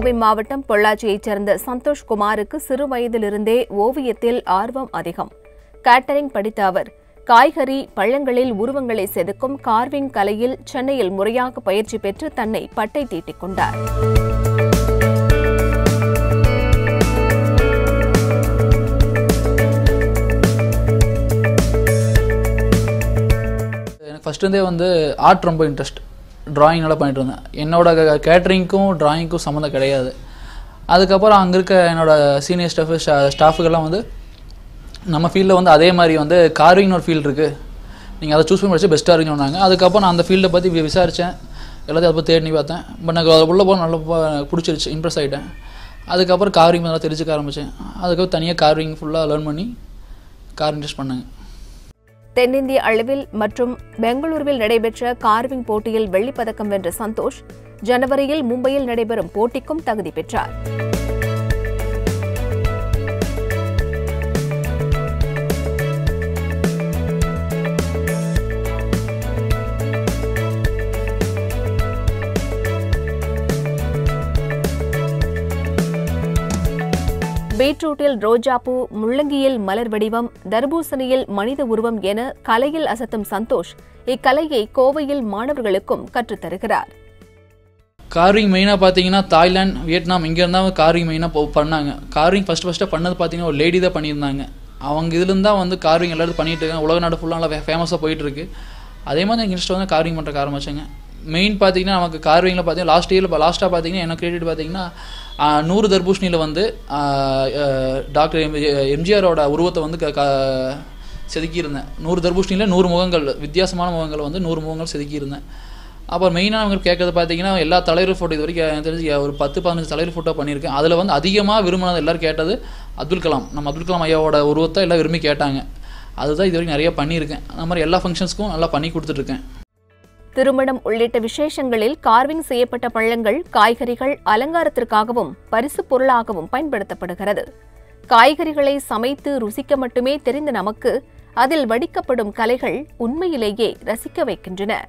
கோவை மாவட்டம் பொள்ளாச்சியைச் சேர்ந்த சந்தோஷ் குமாருக்கு சிறு வயதிலிருந்தே ஓவியத்தில் ஆர்வம் அதிகம். கேட்டரிங் படித்த அவர் காய்கறி பழங்களில் உருவங்களை செதுக்கும் கார்விங் கலையில் சென்னையில் முறையாக பயிற்சி பெற்று தன்னை பட்டை தீட்டிக் கொண்டார். எனக்கு வந்து ஆர்ட் ரொம்ப இன்ட்ரெஸ்ட் ட்ராயிங் நல்லா பண்ணிட்டு இருந்தேன் என்னோட கேட்ரிங்க்கும் ட்ராயிங்க்கும் சம்மந்தம் கிடையாது. அதுக்கப்புறம் அங்கே இருக்க என்னோட சீனியர் ஸ்டாஃபு ஸ்டாஃபுக்கெல்லாம் வந்து நம்ம ஃபீல்டில் வந்து அதே மாதிரி வந்து கார்விங்னு ஒரு ஃபீல்டு இருக்குது நீங்கள் அதை சூஸ் பண்ணி படிச்சு பெஸ்ட்டாக இருக்குன்னு சொன்னாங்க. அதுக்கப்புறம் நான் அந்த ஃபீல்டை பற்றி விசாரித்தேன் எல்லாத்தையும் அதை பற்றி தேடி பார்த்தேன். பட் எனக்கு அது உள்ளே போக நல்லா பிடிச்சிருச்சு. இம்ப்ரெஸ் ஆகிட்டேன் அதுக்கப்புறம் கார்விங் நல்லா தெரிஞ்சுக்க ஆரம்பித்தேன் அதுக்கப்புறம் தனியாக கார்விங் ஃபுல்லாக லேர்ன் பண்ணி கார் இன்ட்ரெஸ்ட் பண்ணேங்க தென்னிந்திய அளவில் மற்றும் பெங்களூருவில் நடைபெற்ற கார்விங் போட்டியில் வெள்ளிப்பதக்கம் வென்ற சந்தோஷ் ஜனவரியில் மும்பையில் நடைபெறும் போட்டிக்கும் தகுதி பெற்றார். பீட்ரூட்டில் ரோஜாப்பூ முள்ளங்கியில் மலர் வடிவம் தர்பூசணியில் மனித உருவம் என கலையில் அசத்தும் சந்தோஷ் இக்கலையை கோவையில் மாணவர்களுக்கும் கற்றுத்தருகிறார் கார்விங் மெயினாக பார்த்தீங்கன்னா தாய்லாந்து வியட்நாம் இங்கேருந்தான் காரிங் மெயினாக பண்ணாங்க. கார்விங் ஃபஸ்ட்டு ஃபஸ்ட்டு பண்ணது பார்த்தீங்கன்னா ஒரு லேடி தான் பண்ணியிருந்தாங்க. அவங்க இதுலேருந்து தான் வந்து கார்விங் எல்லாரும் பண்ணிட்டு இருக்காங்க. உலக நாடு ஃபுல்லாக நல்லா ஃபேமஸாக போயிட்டுருக்கு. அதே மாதிரி எனக்கு இன்ட்ரெஸ்ட் வந்து கார்விங் பண்ணுறக்கு ஆரம்பிச்சாங்க. மெயின் பார்த்தீங்கன்னா நமக்கு கார்விங்கில் பார்த்தீங்கன்னா லாஸ்ட் இயரில் லாஸ்ட்டாக பார்த்தீங்கன்னா என்ன கிரெடிட் பார்த்தீங்கன்னா நூறு தர்பூஷணியில் வந்து டாக்டர் எம்ஜிஆரோட உருவத்தை வந்து க- க- செதுக்கியிருந்தேன். நூறு தர்பூஷணியில் நூறு முகங்கள் வித்தியாசமான முகங்கள் வந்து நூறு முகங்கள் செதுக்கியிருந்தேன். அப்புறம் மெயினாக அவங்க கேட்குறது பார்த்தீங்கன்னா எல்லா தலைவர் ஃபோட்டோ இது வரைக்கும் எனக்கு தெரிஞ்சு ஒரு பத்து பதினஞ்சு தலைவர் ஃபோட்டோ பண்ணியிருக்கேன். அதில் வந்து அதிகமாக விரும்பினது எல்லோரும் கேட்டது அப்துல் கலாம். நம்ம அப்துல் கலாம் ஐயாவோட உருவத்தை எல்லாம் விரும்பி கேட்டாங்க. அதுதான் இது வரைக்கும் நிறைய பண்ணியிருக்கேன். அந்த மாதிரி எல்லா ஃபங்க்ஷன்ஸ்க்கும் நல்லா பண்ணி கொடுத்துட்ருக்கேன் திருமணம் உள்ளிட்ட விசேஷங்களில் கார்விங் செய்யப்பட்ட பழங்கள் காய்கறிகள் அலங்காரத்திற்காகவும் பரிசுப் பொருளாகவும் பயன்படுத்தப்படுகிறது. காய்கறிகளை சமைத்து ருசிக்க மட்டுமே தெரிந்த நமக்கு அதில் வடிக்கப்படும் கலைகள் உண்மையிலேயே ரசிக்க வைக்கின்றன.